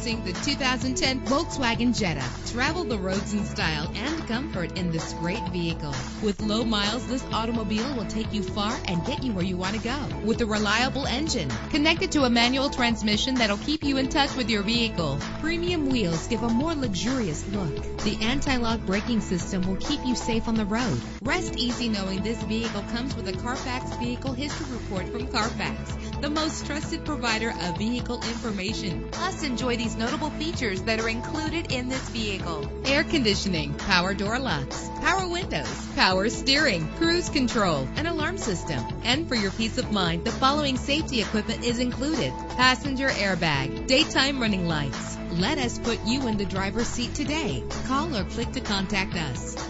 The 2010 Volkswagen Jetta. Travel the roads in style and comfort in this great vehicle. With low miles, this automobile will take you far and get you where you want to go. With a reliable engine connected to a manual transmission that'll keep you in touch with your vehicle. Premium wheels give a more luxurious look. The anti-lock braking system will keep you safe on the road. Rest easy knowing this vehicle comes with a Carfax Vehicle History Report from Carfax, the most trusted provider of vehicle information. Plus, enjoy these notable features that are included in this vehicle. Air conditioning, power door locks, power windows, power steering, cruise control, an alarm system. And for your peace of mind, the following safety equipment is included. Passenger airbag, daytime running lights. Let us put you in the driver's seat today. Call or click to contact us.